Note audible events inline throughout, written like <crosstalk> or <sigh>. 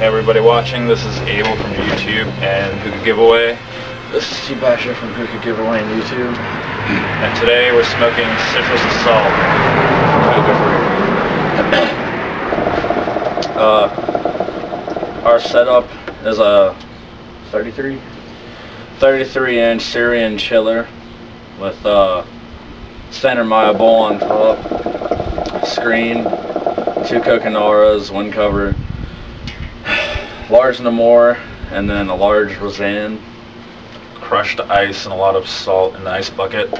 everybody watching. This is Abel from YouTube and Hookah Giveaway. This is Steve Basher from Hookah Giveaway on YouTube. And today we're smoking citrus assault from Hookah Freak. <coughs> Uh, our setup is a 33 33 inch Syrian chiller with uh, center Maya bowl on top, screen, two Coconaras, one cover, large Nammor, and then a large Razan. Crushed ice and a lot of salt in the ice bucket.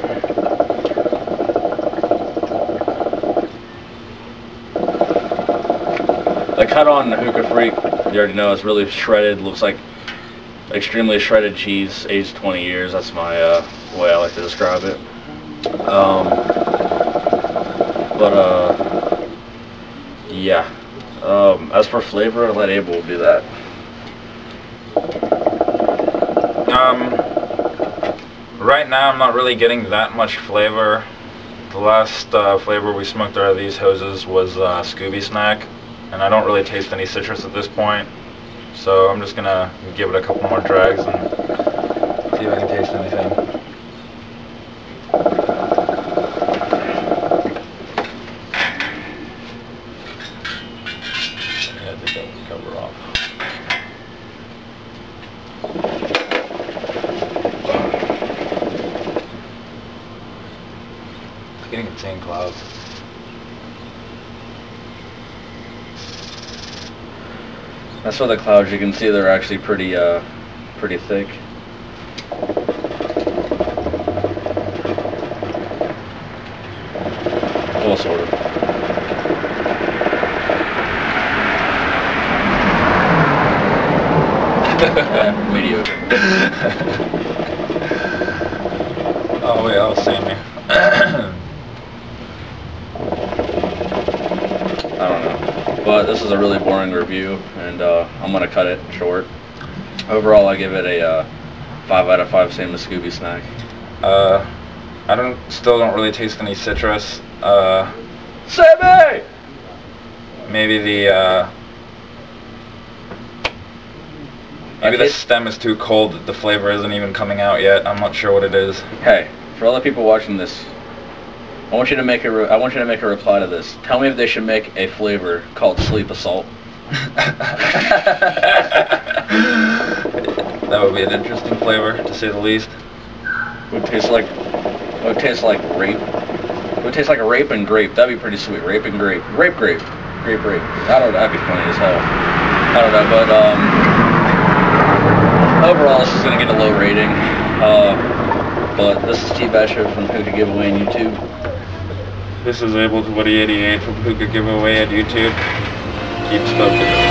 The cut on the Hookah Freak, you already know, it's really shredded. Looks like extremely shredded cheese, aged 20 years. That's my uh, way I like to describe it. Um, but uh, yeah. Um, as for flavor, let Abel do that. Um, right now I'm not really getting that much flavor. The last uh, flavor we smoked out of these hoses was uh, Scooby Snack, and I don't really taste any citrus at this point. So I'm just gonna give it a couple more drags and see if I can taste anything. Yeah, take that cover off. Insane clouds. That's why the clouds, you can see they're actually pretty, uh, pretty thick. Well, sort of. Mediocre. <laughs> oh wait, I'll see me. I don't know. But this is a really boring review, and uh, I'm gonna cut it short. Overall, I give it a uh, five out of five. Same as Scooby Snack. uh, I don't, still don't really taste any citrus. Uh, Sammy! maybe the, uh, maybe the stem is too cold. The flavor isn't even coming out yet. I'm not sure what it is. Hey, for all the people watching this, I want you to make a. Re- I want you to make a reply to this. Tell me if they should make a flavor called Sleep Assault. <laughs> that would be an interesting flavor, to say the least. Would taste like. Would taste like rape. Would taste like a rape and grape. That'd be pretty sweet. Rape and grape. Rape grape. Grape grape. I don't know. That'd be funny as hell. I don't know, but um. Overall, this is gonna get a low rating. Uh, but this is Steve Basher from Hookah Giveaway on YouTube. This is Able to Woody 88 from Hookah Giveaway at YouTube. Keep smoking.